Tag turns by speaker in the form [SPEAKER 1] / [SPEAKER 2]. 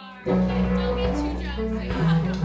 [SPEAKER 1] are. Don't get too jealous.